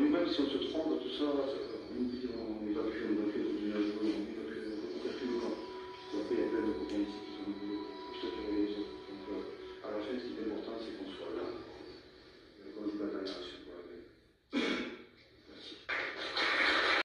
même si on se trompe, tout ça,